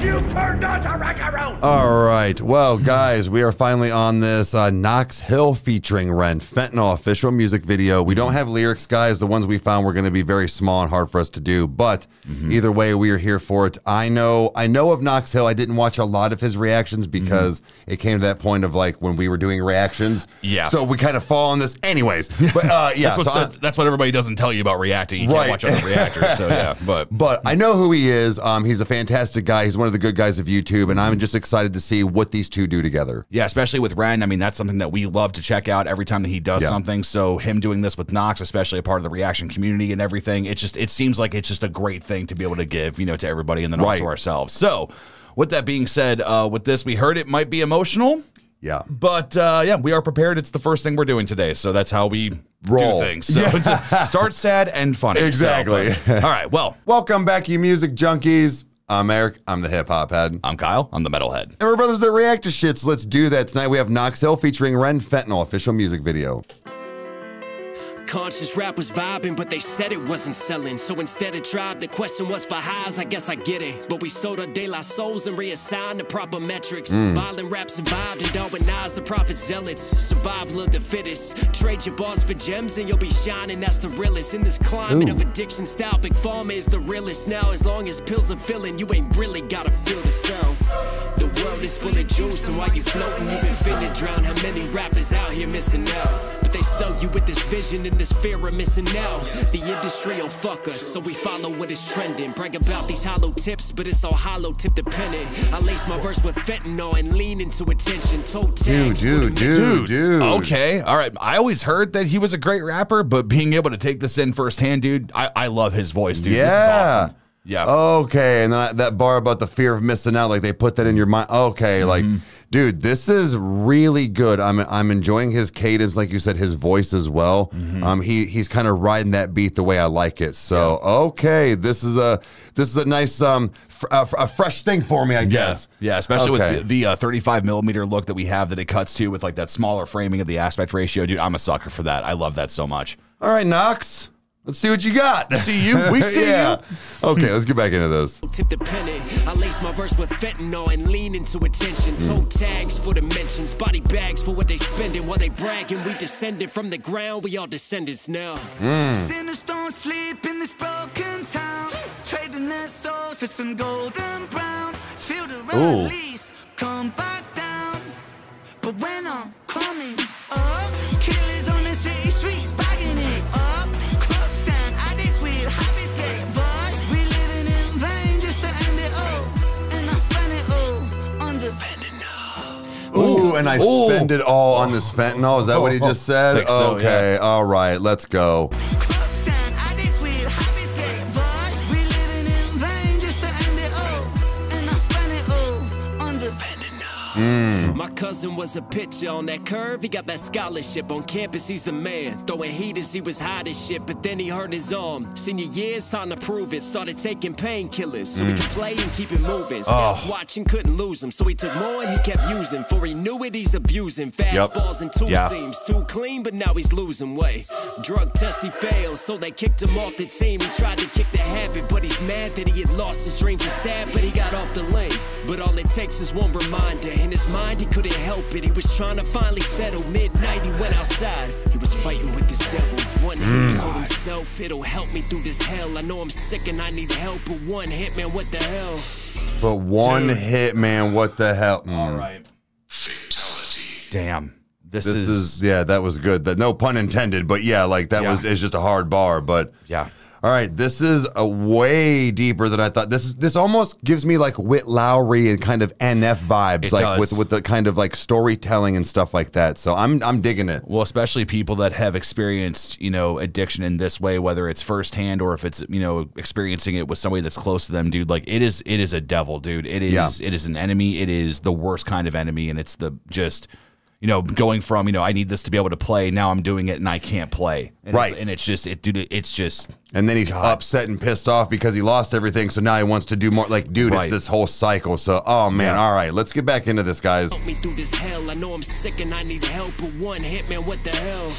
You've turned on to Rykerroad! All right. Well, guys, we are finally on this uh, Knox Hill featuring Ren Fentanyl official music video. We don't have lyrics, guys. The ones we found were going to be very small and hard for us to do, but Mm-hmm. either way, we are here for it. I know, I know of Knox Hill. I didn't watch a lot of his reactions because it came to that point of like when we were doing reactions. Mm-hmm. Yeah. So we kind of fall on this, anyways. But uh, yeah, that's, what, so I- that's what everybody doesn't tell you about reacting. You Right. can't watch other reactors. So yeah, but But I know who he is. Um, he's a fantastic guy. He's one of the good guys of YouTube, and I'm just excited to see what these two do together. Yeah, especially with Ren. I mean, that's something that we love to check out every time that he does Yeah. something. So him doing this with Knox, especially a part of the reaction community and everything, it just it seems like it's just a great thing to be able to give, you know, to everybody and then also ourselves. So with that being said, uh, with this, we heard it might be emotional. Yeah. But uh, yeah, we are prepared. It's the first thing we're doing today, so that's how we Roll. do things. So it's a- start sad and funny. So, Exactly. but- all right. Well, Welcome back, you music junkies. I'm Eric. I'm the hip hop head. I'm Kyle. I'm the metal head. And we're brothers that react to shits. Let's do that. Tonight we have Knox Hill featuring Ren Fentanyl official music video. Conscious rap was vibing, but they said it wasn't selling. So instead of tribe, the question was for highs. I guess I get it. But we sold our De La Souls and reassigned the proper metrics. Hmm. Violent rap survived and Darwinized the prophet zealots. Survival of the fittest. Trade your bars for gems and you'll be shining. That's the realest. In this climate of addiction style, Big Pharma is the realest. Now, as long as pills are filling, you ain't really gotta feel the sound. The world is full of juice, and while you floating, you've been finna drown. How many rappers out here missing out? But they sell you with this vision and this fear of missing out. The industry will fuck us, so we follow what is trending. Brag about these hollow tips, but it's all hollow tip dependent. I lace my verse with fentanyl and lean into attention. Toe Dude, tags for the dude, dude, dude. Okay. All right. I always heard that he was a great rapper, but being able to take this in firsthand, dude, I, I love his voice, dude. This is Yeah. awesome. Yeah. Okay, and then I- that bar about the fear of missing out, like they put that in your mind. Okay, like, Mm-hmm. Dude, this is really good. I'm I'm enjoying his cadence, like you said, his voice as well. Mm-hmm. Um, he he's kind of riding that beat the way I like it. So okay, this is a this is a nice um fr- a, a fresh thing for me, I guess. Yeah, especially Okay. with the, the uh, 35 millimeter look that we have that it cuts to with like that smaller framing of the aspect ratio. Dude, I'm a sucker for that. I love that so much. All right, Knox. Let's see what you got. See you. We see yeah. Okay, let's get back into this. tip dependent. I lace my verse with fentanyl and lean into attention. Mm. Toe tags for the mentions, body bags for what they spending. While they bragging, we descended from the ground. We all descendants now. Mm. Sinners don't sleep in this broken town. Trading their souls for some golden brown. Feel the release, come back down. But when I'm and I spend it all on this fentanyl. Is that what he oh. just said? So, okay, all right, let's go. Mm. My cousin was a pitcher on that curve. He got that scholarship on campus. He's the man. Throwing heat as he was hot as shit, but then he hurt his arm. Senior year, time to prove it. Started taking painkillers so he mm. could play and keep it moving. Scouts oh. watching, couldn't lose him, so he took more and he kept using. For he knew it, he's abusing. Fastballs and two Yeah. seams, too clean, but now he's losing weight. Drug test he failed, so they kicked him off the team. He tried to kick the habit, but he's mad that he had lost his dreams. He's sad, but he got off the lane. But all it takes is one reminder. In his mind, he couldn't help it. He was trying to finally settle. Midnight, he went outside. He was fighting with his devils. One hit, he told himself, it'll help me through this hell. I know I'm sick and I need help, but one hit, man, what the hell? But one hit, man, what the hell? Mm. All right. Damn. This, This is, is, yeah, that was good. That no pun intended, but yeah, like that Yeah. was it's just a hard bar. But yeah. All right, this is a way deeper than I thought. This is this almost gives me like Whit Lowry and kind of NF vibes, It like does. with with the kind of like storytelling and stuff like that. So I'm I'm digging it. Well, especially people that have experienced, you know, addiction in this way, whether it's firsthand or if it's, you know, experiencing it with somebody that's close to them, dude. Like it is, it is a devil, dude. It is, Yeah. it is an enemy. It is the worst kind of enemy, and it's the just, you know, going from, you know, I need this to be able to play. Now I'm doing it and I can't play. And Right. It's, and it's just, it, dude. It's just, And then he's upset and pissed off because he lost everything. So now he wants to do more. Like, dude, Right. it's this whole cycle. So, oh man, Yeah. all right, let's get back into this, guys. Help me through this hell. I know I'm sick and I need help, but one hit, man, what the hell?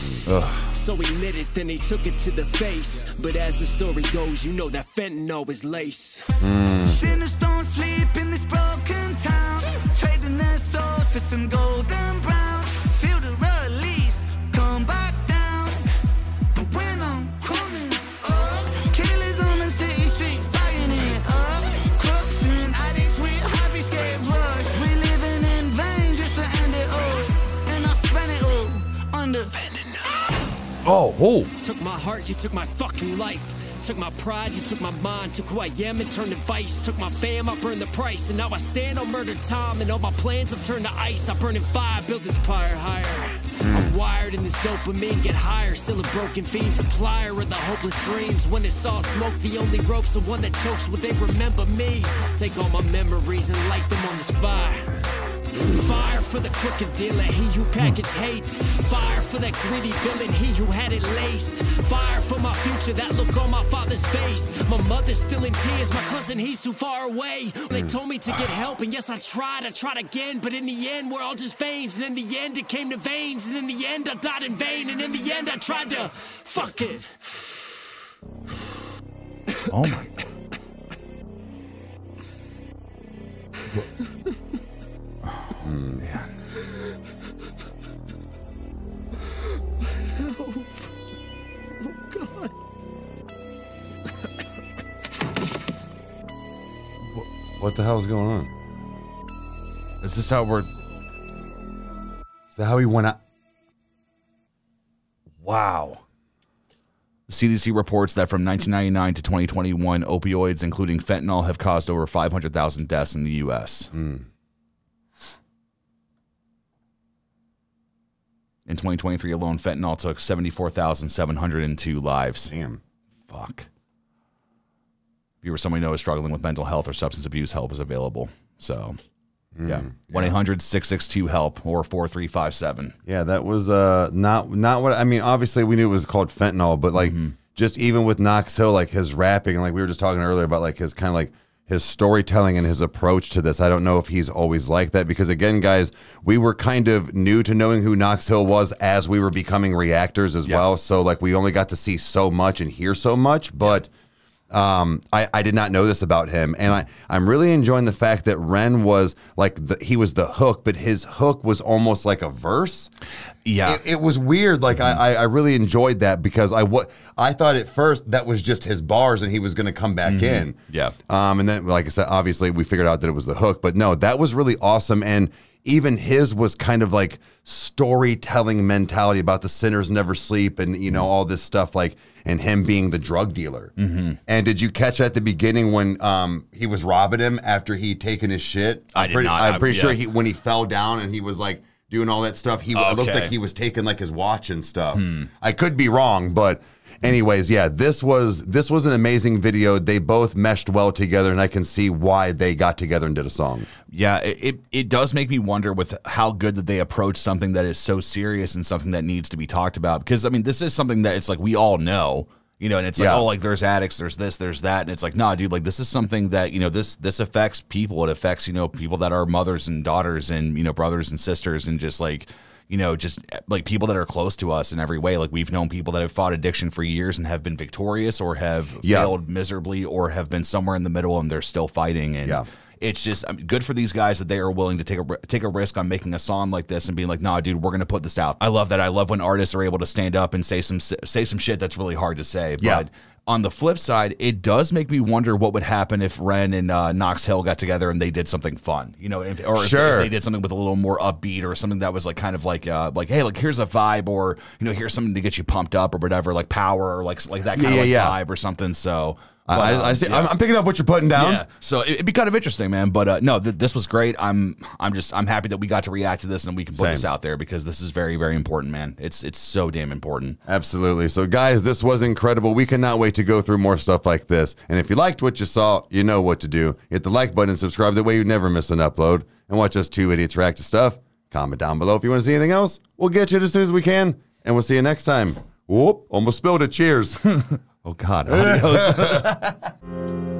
So he lit it, then he took it to the face. But as the story goes, you know that fentanyl is lace. Hmm. Sinners Oh, oh. Took my heart, you took my fucking life. Took my pride, you took my mind. Took who I am and turned to vice. Took my fam, I burned the price. And now I stand on murder time. And all my plans have turned to ice. I burn in fire, build this pyre higher. I'm wired in this dopamine, get higher. Still a broken fiend supplier of the hopeless dreams. When it's all smoke, the only rope's the one that chokes. Will they remember me? Take all my memories and light them on this fire. Fire for the crooked dealer, he who packaged hmm. hate. Fire for that greedy villain, he who had it laced. Fire for my future, that look on my father's face. My mother's still in tears, my cousin, he's too far away. They hmm. told me to get help, and yes, I tried, I tried again. But in the end, we're all just veins. And in the end, it came to veins. And in the end, I died in vain. And in the end, I tried to fuck it. Oh my. What the hell is going on? Is this how we're. Is that how he went out? Wow. The CDC reports that from 1999 to 2021, opioids, including fentanyl, have caused over 500,000 deaths in the U.S. Hmm. In 2023 alone, fentanyl took 74,702 lives. Damn. Fuck. If you or somebody you know is struggling with mental health or substance abuse, help is available. So, yeah. 1 800 662 HELP or 4357. Yeah, that was uh not not what I mean. Obviously, we knew it was called fentanyl, but like just even with Knox Hill, like his rapping, and like we were just talking earlier about like his kind of like his storytelling and his approach to this. I don't know if he's always like that because again, guys, we were kind of new to knowing who Knox Hill was as we were becoming reactors as well. So like we only got to see so much and hear so much, but. Um, I, I did not know this about him, and I I'm really enjoying the fact that Ren was like the, he was the hook, but his hook was almost like a verse. Yeah. It, it was weird. Like I, I I really enjoyed that because I what I thought at first that was just his bars and he was going to come back in. Yeah. Um, and then like I said, obviously we figured out that it was the hook, but no, that was really awesome. And even his was kind of like storytelling mentality about the sinners never sleep and you know all this stuff like and him being the drug dealer. Mm-hmm. And did you catch at the beginning when um he was robbing him after he taken his shit? I I'm did pretty, not. I'm I- pretty sure yeah. he when he fell down and he was like doing all that stuff. He it looked like he was taking like his watch and stuff. Hmm. I could be wrong, but anyways, yeah, this was this was an amazing video. They both meshed well together, and I can see why they got together and did a song. Yeah, it, it, it does make me wonder with how good that they approach something that is so serious and something that needs to be talked about. Because I mean, this is something that it's like we all know, you know, and it's like, Yeah. oh, like there's addicts, there's this, there's that, and it's like, nah, dude, like this is something that you know this this affects people. It affects you know people that are mothers and daughters and you know brothers and sisters and just like you know just like people that are close to us in every way. Like we've known people that have fought addiction for years and have been victorious or have Yeah. failed miserably or have been somewhere in the middle and they're still fighting and Yeah. It's just I mean, good for these guys that they are willing to take a take a risk on making a song like this and being like, "Nah, dude, we're gonna put this out." I love that. I love when artists are able to stand up and say some say some shit that's really hard to say. Yeah. But on the flip side, it does make me wonder what would happen if Ren and uh, Knox Hill got together and they did something fun, you know, if, or if, Sure. if they did something with a little more upbeat or something that was like kind of like uh, like hey, like here's a vibe or you know here's something to get you pumped up or whatever, like power or like like that kind Yeah, of like yeah, yeah. vibe or something. So. I, but, I, I see. yeah. I'm, I'm picking up what you're putting down. Yeah, so it, it'd be kind of interesting, man. But uh, no, th- this was great. I'm, I'm just, I'm happy that we got to react to this and we can put Same. this out there because this is very, very important, man. It's, it's so damn important. Absolutely. So, guys, this was incredible. We cannot wait to go through more stuff like this. And if you liked what you saw, you know what to do. Hit the like button and subscribe. That way you never miss an upload. And watch us two idiots react to stuff. Comment down below if you want to see anything else. We'll get you it as soon as we can. And we'll see you next time. Whoop. Almost spilled it. Cheers. Oh God, adios.